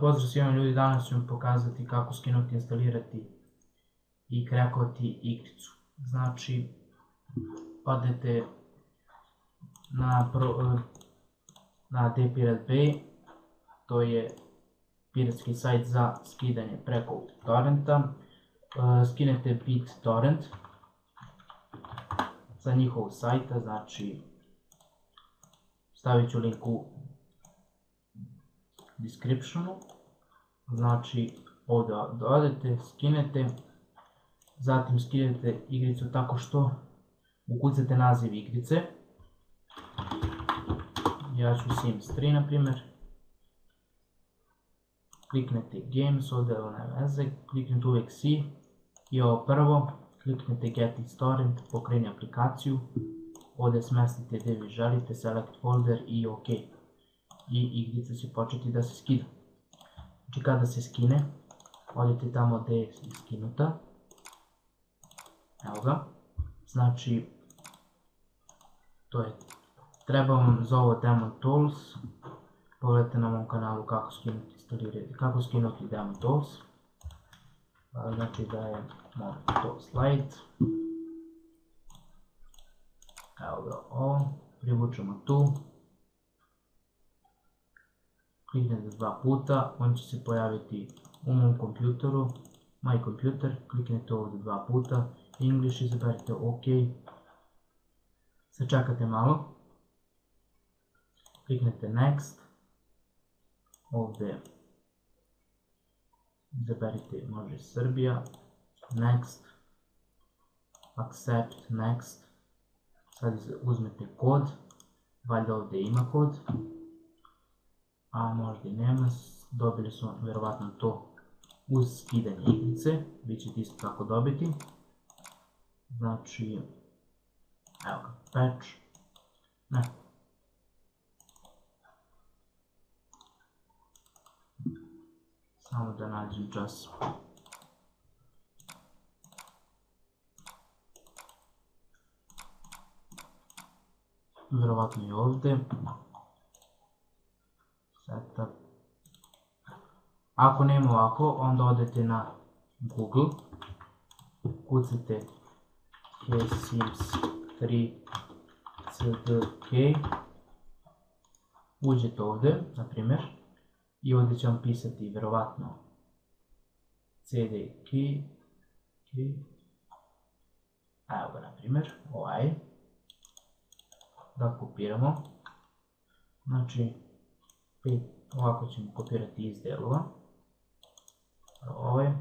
Pozdrav svima ljudi, danas ću vam pokazati kako skinuti, instalirati i krekovati igricu. Znači, odete na, uh, na DPirat to je piratski sajt za skidanje preko torrenta. Uh, skinete BitTorrent sa njihovog sajta, znači stavit ću link u descriptionu. Znači ovdje odete, skinete, zatim skinete igricu tako što ukucate naziv igrice. Ja ću Sims 3 na primjer. Kliknete Games, ovdje ne veze, kliknete uvijek C i ovo prvo, kliknete Get Torrent, pokreni aplikaciju, ovdje smestite gdje vi želite, Select Folder i OK i igrica će početi da se skida. Znači kada se skine, odite tamo gdje je skinuta. Evo ga. Znači, to je. Treba vam za ovo Demon Tools. Pogledajte na mom kanalu kako skinuti, instalirati, kako skinuti Demon Tools. Znači da je to slide. Evo ga ovo. Privučemo tu kliknete dva puta, on će se pojaviti u mom kompjuteru, my computer, kliknete ovdje dva puta, English, izaberite OK, sačekate malo, kliknete Next, ovdje izaberite može Srbija, Next, Accept, Next, sad uzmete kod, valjda ovdje ima kod, a možda i nema, dobili smo vjerovatno to uz skidanje igrice, vi ćete isto tako dobiti. Znači, evo ga, patch, ne. Samo da nađem čas. Vjerovatno i ovdje. Ako nema ovako, onda odete na Google, kucite Sims 3 cdk, uđete ovdje, na primjer, i ovdje će vam pisati vjerovatno cd evo ga na primjer, ovaj, da kopiramo, znači ovako ćemo kopirati iz delova, ovaj,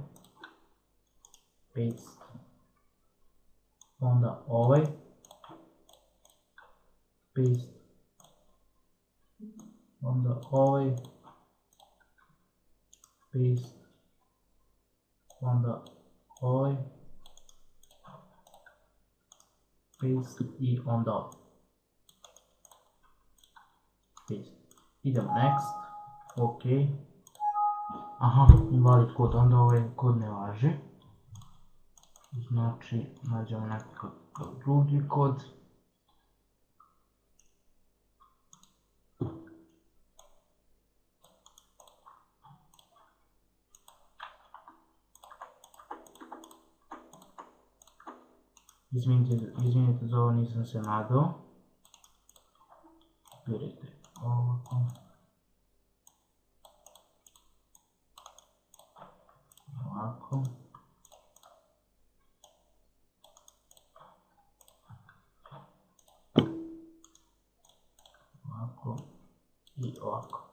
paste, onda ovaj, paste, onda ovaj, paste, onda ovaj, paste i onda ovaj. Paste. Idemo next, ok. Aha, invalid kod, onda ovaj kod ne važi. Znači, nađemo nekakav drugi kod. Izvinite, izvinite za ovo nisam se nadao. Ovako. Ovako. Ovako. I ovako.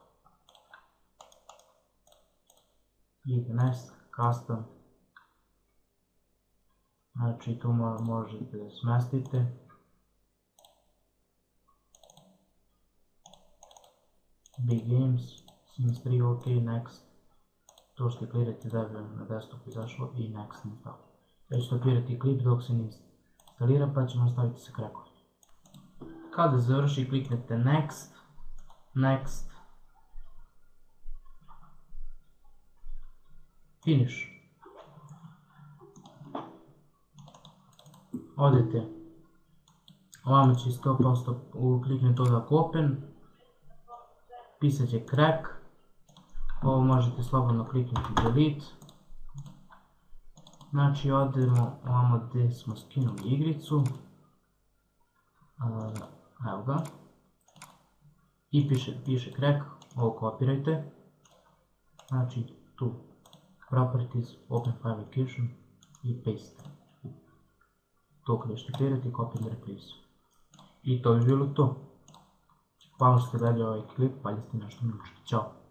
I next custom. Znači tu možete smestite. Big Games, Sims 3, OK, Next. To što klirati da bi na desktopu izašlo i Next install. Ja ću stopirati klip dok se ne instalira pa ćemo staviti se krakom. Kada završi kliknete Next, Next, Finish. Odete. Ovamo će 100% kliknete ovdje Open pisat će crack, Ovo možete slobodno kliknuti delete. Znači odemo ovamo gdje smo skinuli igricu. Evo ga. I piše, piše crack, ovo kopirajte. Znači tu properties, open file location i paste. To kada štipirati, copy and replace. I to je bilo to. Hvala što ste gledali ovaj klip, pa ste nešto naučili. Ćao!